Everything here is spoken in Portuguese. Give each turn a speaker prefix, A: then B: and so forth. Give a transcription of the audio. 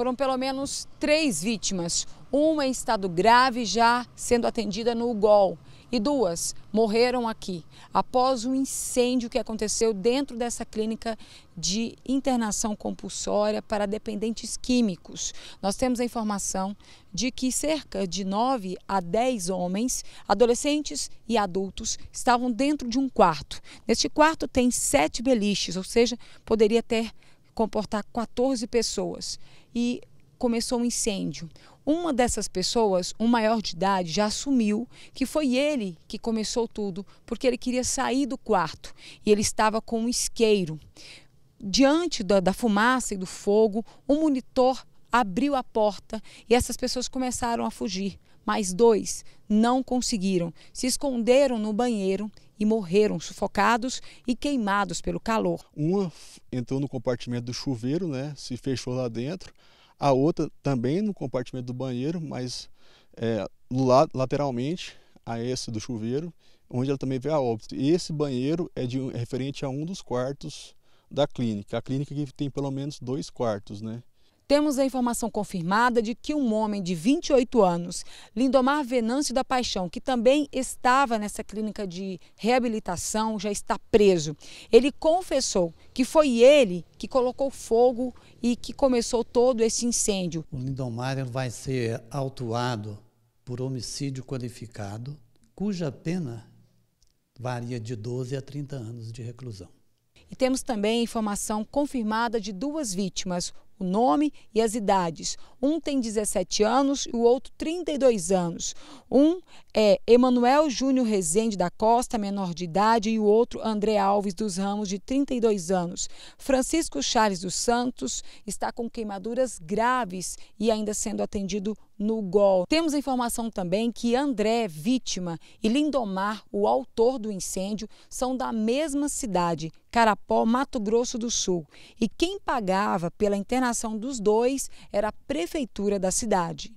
A: Foram pelo menos três vítimas, uma em estado grave já sendo atendida no UGOL e duas morreram aqui após um incêndio que aconteceu dentro dessa clínica de internação compulsória para dependentes químicos. Nós temos a informação de que cerca de 9 a 10 homens, adolescentes e adultos, estavam dentro de um quarto. Neste quarto tem sete beliches, ou seja, poderia ter comportar 14 pessoas. E começou um incêndio. Uma dessas pessoas, um maior de idade, já assumiu que foi ele que começou tudo, porque ele queria sair do quarto e ele estava com um isqueiro. Diante da, da fumaça e do fogo, um monitor abriu a porta e essas pessoas começaram a fugir. Mas dois não conseguiram, se esconderam no banheiro e morreram sufocados e queimados pelo calor.
B: Uma entrou no compartimento do chuveiro, né, se fechou lá dentro a outra também no compartimento do banheiro, mas é, lateralmente a esse do chuveiro, onde ela também veio a óbito. E esse banheiro é, de, é referente a um dos quartos da clínica. A clínica que tem pelo menos dois quartos, né?
A: Temos a informação confirmada de que um homem de 28 anos, Lindomar Venâncio da Paixão, que também estava nessa clínica de reabilitação, já está preso. Ele confessou que foi ele que colocou fogo e que começou todo esse incêndio.
C: O Lindomar vai ser autuado por homicídio qualificado, cuja pena varia de 12 a 30 anos de reclusão.
A: E temos também informação confirmada de duas vítimas, o nome e as idades. Um tem 17 anos e o outro 32 anos. Um é Emanuel Júnior Rezende da Costa, menor de idade, e o outro André Alves dos Ramos, de 32 anos. Francisco Charles dos Santos está com queimaduras graves e ainda sendo atendido no GOL. Temos informação também que André, vítima, e Lindomar, o autor do incêndio, são da mesma cidade, Carapó, Mato Grosso do Sul. E quem pagava pela internação dos dois era a prefeitura da cidade.